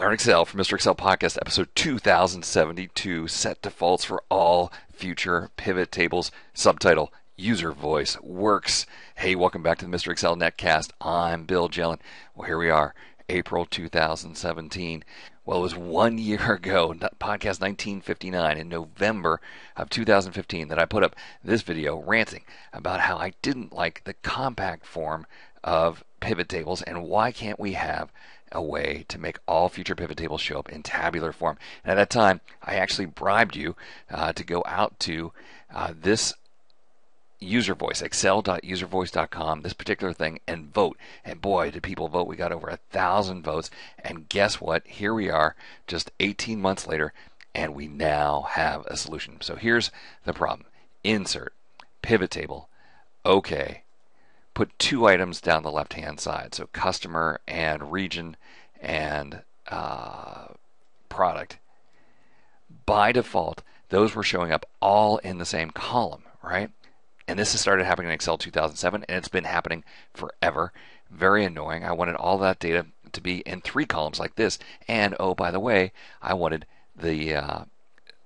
Learn Excel from Mr. Excel Podcast, episode 2072 Set defaults for all future pivot tables. Subtitle User Voice Works. Hey, welcome back to the Mr. Excel Netcast. I'm Bill Jelen. Well, here we are, April 2017. Well, it was one year ago, podcast 1959, in November of 2015, that I put up this video ranting about how I didn't like the compact form of pivot tables and why can't we have a way to make all future pivot tables show up in tabular form. And at that time, I actually bribed you uh, to go out to uh, this user voice, excel.uservoice.com, this particular thing, and vote. And boy, did people vote. We got over a thousand votes. And guess what? Here we are, just 18 months later, and we now have a solution. So here's the problem insert, pivot table, OK, put two items down the left hand side. So customer and region and uh, product. By default, those were showing up all in the same column, right? And this has started happening in Excel 2007 and it's been happening forever. Very annoying. I wanted all that data to be in three columns like this. And oh, by the way, I wanted the uh,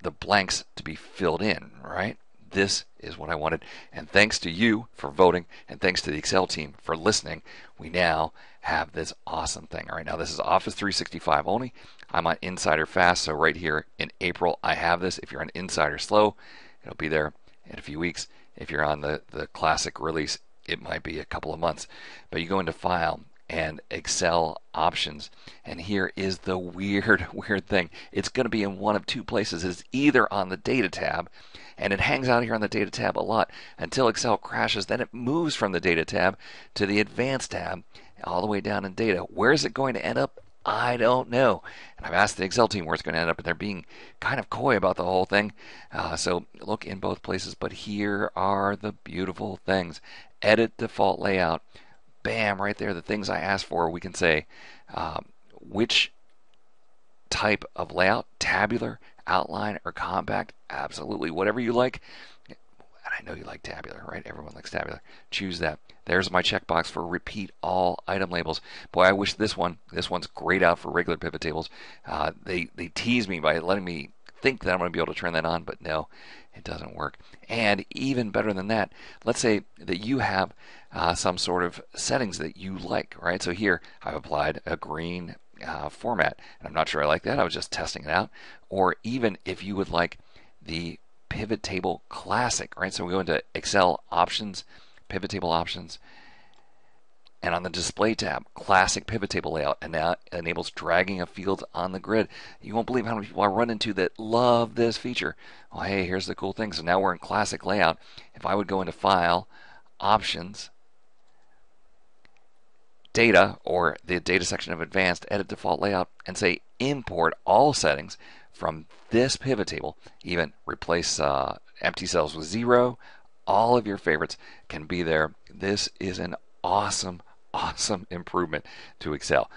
the blanks to be filled in, right? This is what I wanted. And thanks to you for voting, and thanks to the Excel team for listening, we now have this awesome thing. All right, now this is Office 365 only. I'm on Insider Fast, so right here in April, I have this. If you're on Insider Slow, it'll be there in a few weeks. If you're on the, the classic release, it might be a couple of months. But you go into File and Excel options. And here is the weird, weird thing. It's going to be in one of two places. It's either on the Data tab, and it hangs out here on the Data tab a lot until Excel crashes. Then it moves from the Data tab to the Advanced tab, all the way down in Data. Where is it going to end up? I don't know. And I've asked the Excel team where it's going to end up, and they're being kind of coy about the whole thing. Uh, so look in both places, but here are the beautiful things. Edit default layout bam, right there, the things I asked for, we can say um, which type of layout, tabular, outline, or compact, absolutely, whatever you like. And I know you like tabular, right? Everyone likes tabular. Choose that. There's my checkbox for repeat all item labels. Boy, I wish this one, this one's great out for regular pivot tables. Uh, they, they tease me by letting me think that I'm going to be able to turn that on, but no, it doesn't work. And even better than that, let's say that you have uh, some sort of settings that you like, right? So here I've applied a green uh, format, and I'm not sure I like that. I was just testing it out. Or even if you would like the pivot table classic, right? So we go into Excel options, pivot table options, and on the display tab, classic pivot table layout, and now enables dragging of fields on the grid. You won't believe how many people I run into that love this feature. Well, hey, here's the cool thing. So now we're in classic layout. If I would go into File, Options, Data, or the Data section of Advanced, Edit Default Layout, and say Import all settings from this pivot table, even replace uh, empty cells with zero, all of your favorites can be there. This is an awesome awesome improvement to Excel.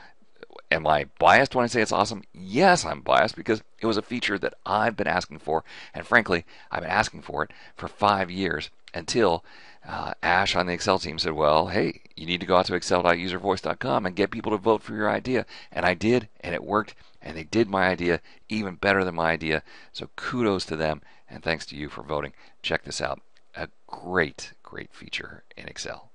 Am I biased when I say it's awesome? Yes, I'm biased because it was a feature that I've been asking for, and frankly, I've been asking for it for five years until uh, Ash on the Excel team said, Well, hey, you need to go out to excel.uservoice.com and get people to vote for your idea. And I did, and it worked, and they did my idea even better than my idea. So kudos to them, and thanks to you for voting. Check this out. A great, great feature in Excel.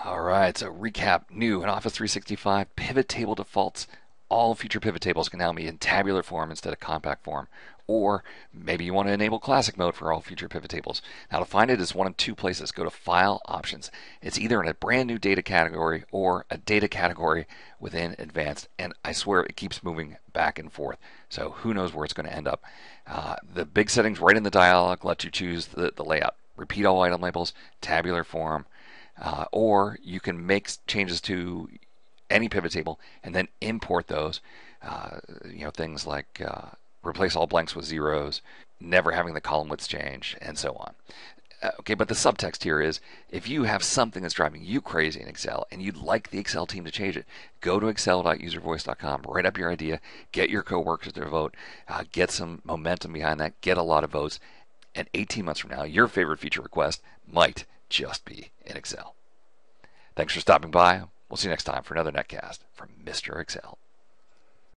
All right, so recap new in Office 365 pivot table defaults. All future pivot tables can now be in tabular form instead of compact form. Or maybe you want to enable classic mode for all future pivot tables. Now, to find it is one of two places. Go to File Options. It's either in a brand new data category or a data category within Advanced. And I swear it keeps moving back and forth. So who knows where it's going to end up. Uh, the big settings right in the dialog let you choose the, the layout. Repeat all item labels, tabular form, uh, or you can make changes to any pivot table and then import those. Uh, you know things like uh, replace all blanks with zeros, never having the column widths change, and so on. Uh, okay, but the subtext here is if you have something that's driving you crazy in Excel and you'd like the Excel team to change it, go to excel.uservoice.com, write up your idea, get your coworkers to vote, uh, get some momentum behind that, get a lot of votes, and 18 months from now, your favorite feature request might just be in Excel. Thanks for stopping by. We'll see you next time for another netcast from Mr. Excel.